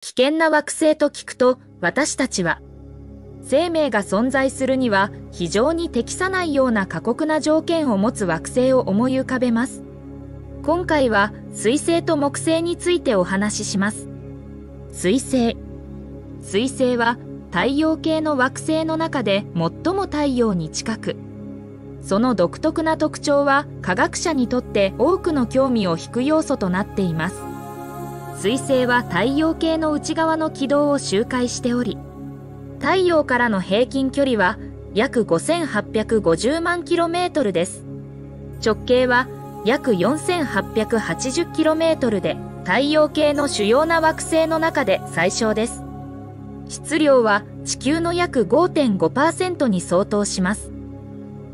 危険な惑星と聞くと、私たちは、生命が存在するには非常に適さないような過酷な条件を持つ惑星を思い浮かべます。今回は水星と木星についてお話しします。水星。水星は太陽系の惑星の中で最も太陽に近く、その独特な特徴は科学者にとって多くの興味を引く要素となっています。水星は太陽系の内側の軌道を周回しており、太陽からの平均距離は約5850万 km です。直径は約 4880km で太陽系の主要な惑星の中で最小です。質量は地球の約5.5%に相当します。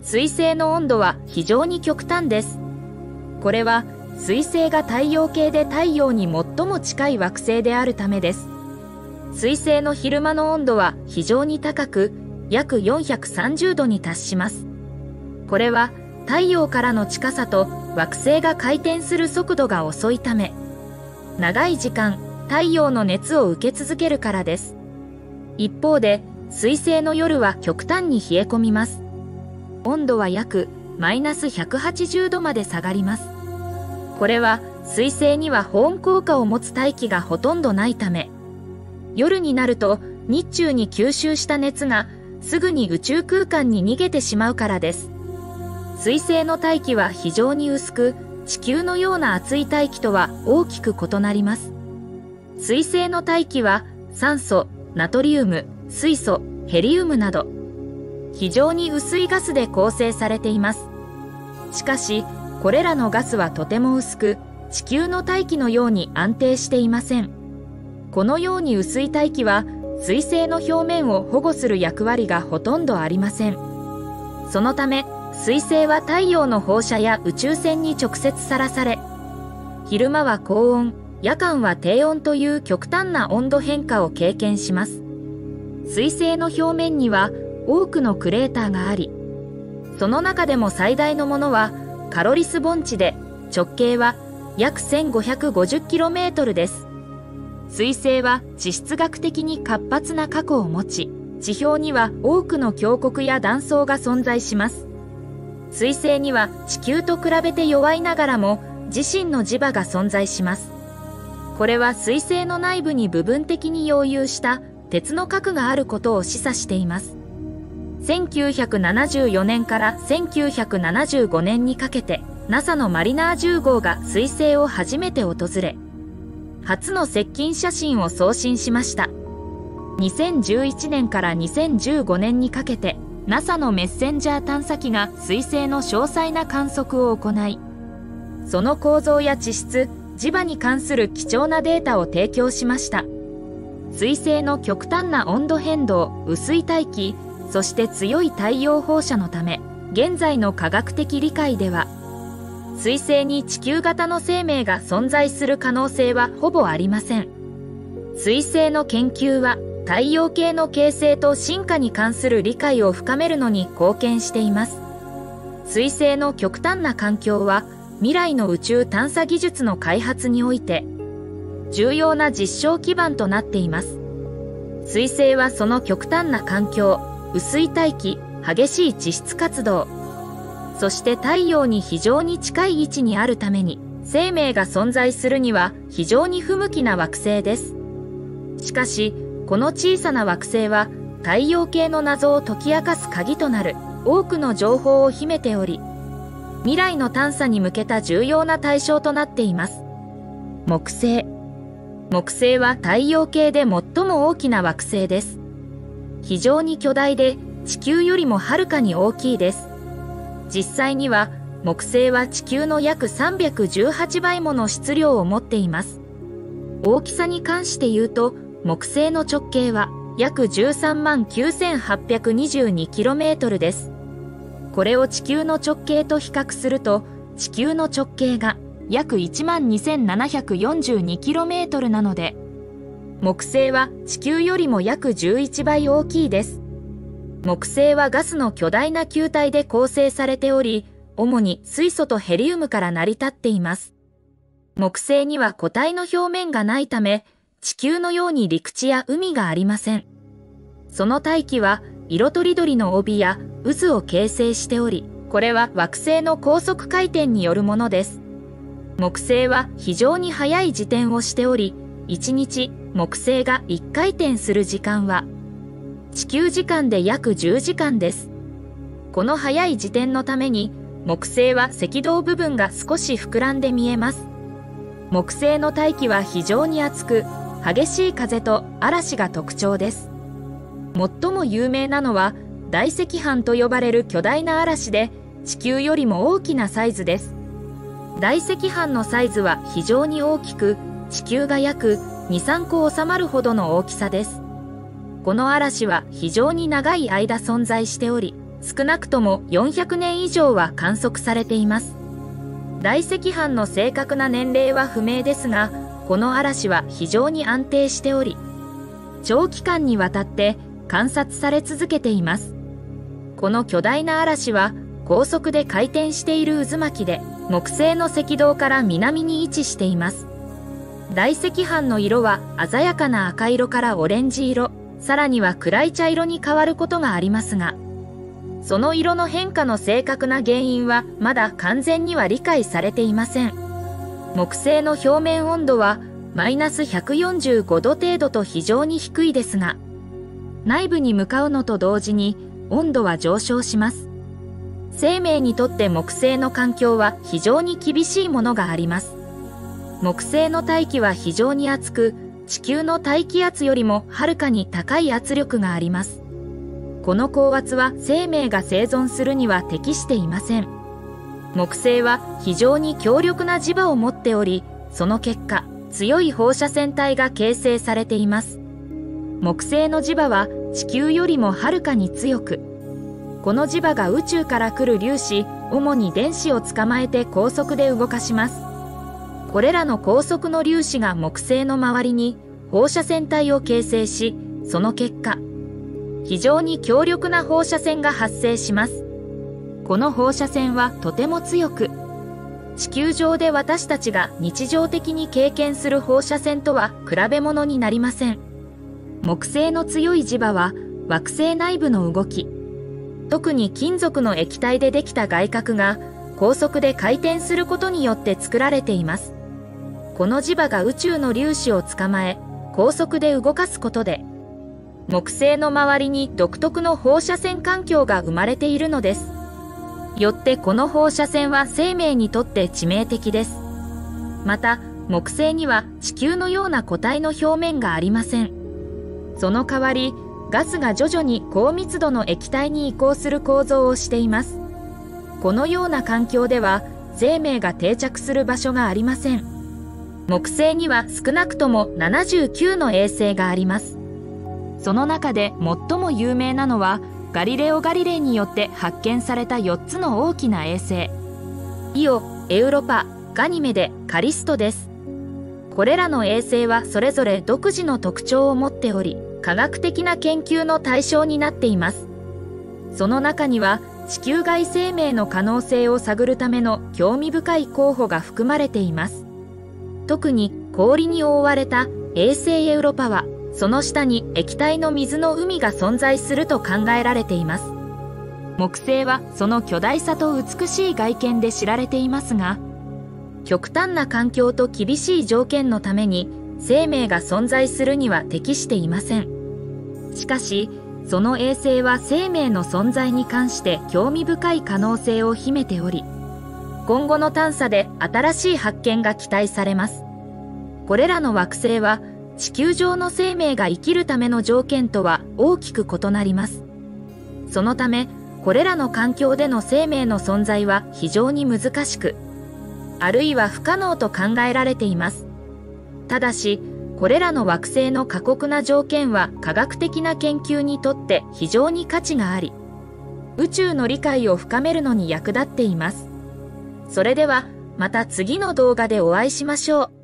水星の温度は非常に極端です。これは水星が太陽系で太陽に最も近い惑星であるためです。水星の昼間の温度は非常に高く、約430度に達します。これは太陽からの近さと惑星が回転する速度が遅いため、長い時間太陽の熱を受け続けるからです。一方で、水星の夜は極端に冷え込みます。温度は約マイナス180度まで下がります。これは水星には保温効果を持つ大気がほとんどないため、夜になると日中に吸収した熱がすぐに宇宙空間に逃げてしまうからです。水星の大気は非常に薄く、地球のような熱い大気とは大きく異なります。水星の大気は酸素、ナトリウム、水素、ヘリウムなど、非常に薄いガスで構成されています。しかし、これらのガスはとても薄く、地球の大気のように安定していません。このように薄い大気は、水星の表面を保護する役割がほとんどありません。そのため、水星は太陽の放射や宇宙線に直接さらされ、昼間は高温、夜間は低温という極端な温度変化を経験します。水星の表面には多くのクレーターがあり、その中でも最大のものはカロリス盆地で直径は約 1550km です。水星は地質学的に活発な過去を持ち、地表には多くの峡谷や断層が存在します。水星には地球と比べて弱いながらも自身の磁場が存在します。これは水星の内部に部分的に溶融した鉄の核があることを示唆しています。1974年から1975年にかけて NASA のマリナー10号が水星を初めて訪れ、初の接近写真を送信しました。2011年から2015年にかけて NASA のメッセンジャー探査機が水星の詳細な観測を行い、その構造や地質、磁場に関する貴重なデータを提供しました。水星の極端な温度変動、薄い大気、そして強い太陽放射のため、現在の科学的理解では、水星に地球型の生命が存在する可能性はほぼありません。水星の研究は太陽系の形成と進化に関する理解を深めるのに貢献しています。水星の極端な環境は未来の宇宙探査技術の開発において重要な実証基盤となっています。水星はその極端な環境、薄い大気、激しい地質活動、そして太陽に非常に近い位置にあるために、生命が存在するには非常に不向きな惑星です。しかし、この小さな惑星は太陽系の謎を解き明かす鍵となる多くの情報を秘めており、未来の探査に向けた重要な対象となっています。木星。木星は太陽系で最も大きな惑星です。非常に巨大で地球よりもはるかに大きいです。実際には木星は地球の約318倍もの質量を持っています。大きさに関して言うと、木星の直径は約13万 9822km です。これを地球の直径と比較すると、地球の直径が約1万 2742km なので、木星は地球よりも約11倍大きいです。木星はガスの巨大な球体で構成されており、主に水素とヘリウムから成り立っています。木星には固体の表面がないため、地球のように陸地や海がありません。その大気は色とりどりの帯や渦を形成しており、これは惑星の高速回転によるものです。木星は非常に速い自転をしており、1日木星が1回転する時間は地球時間で約10時間です。この速い自転のために木星は赤道部分が少し膨らんで見えます。木星の大気は非常に熱く、激しい風と嵐が特徴です。最も有名なのは大赤斑と呼ばれる巨大な嵐で地球よりも大きなサイズです。大赤斑のサイズは非常に大きく、地球が約2、3個収まるほどの大きさです。この嵐は非常に長い間存在しており、少なくとも400年以上は観測されています。大赤斑の正確な年齢は不明ですが、この嵐は非常に安定しており、長期間にわたって観察され続けています。この巨大な嵐は高速で回転している渦巻きで木星の赤道から南に位置しています。大赤斑の色は鮮やかな赤色からオレンジ色、さらには暗い茶色に変わることがありますが、その色の変化の正確な原因はまだ完全には理解されていません。木星の表面温度はマイナス145度程度と非常に低いですが、内部に向かうのと同時に温度は上昇します。生命にとって木星の環境は非常に厳しいものがあります。木星の大気は非常に熱く、地球の大気圧よりもはるかに高い圧力があります。この高圧は生命が生存するには適していません。木星は非常に強力な磁場を持っており、その結果、強い放射線体が形成されています。木星の磁場は地球よりもはるかに強く、この磁場が宇宙から来る粒子、主に電子を捕まえて高速で動かします。これらの高速の粒子が木星の周りに放射線体を形成し、その結果、非常に強力な放射線が発生します。この放射線はとても強く、地球上で私たちが日常的に経験する放射線とは比べ物になりません。木星の強い磁場は惑星内部の動き、特に金属の液体でできた外核が高速で回転することによって作られています。この磁場が宇宙の粒子を捕まえ、高速で動かすことで、木星の周りに独特の放射線環境が生まれているのです。よってこの放射線は生命にとって致命的です。また、木星には地球のような固体の表面がありません。その代わり、ガスが徐々に高密度の液体に移行する構造をしています。このような環境では生命が定着する場所がありません。木星には少なくとも79の衛星があります。その中で最も有名なのはガリレオ・ガリレイによって発見された4つの大きな衛星。イオエウロパガニメデカリストです。これらの衛星はそれぞれ独自の特徴を持っており科学的な研究の対象になっています。その中には地球外生命の可能性を探るための興味深い候補が含まれています。特に氷に覆われた衛星エウロパはその下に液体の水の海が存在すると考えられています。木星はその巨大さと美しい外見で知られていますが極端な環境と厳しい条件のために生命が存在するには適していません。しかしその衛星は生命の存在に関して興味深い可能性を秘めており今後の探査で新しい発見が期待されますこれらの惑星は地球上の生命が生きるための条件とは大きく異なります。そのため、これらの環境での生命の存在は非常に難しく、あるいは不可能と考えられています。ただし、これらの惑星の過酷な条件は科学的な研究にとって非常に価値があり、宇宙の理解を深めるのに役立っています。それでは、また次の動画でお会いしましょう。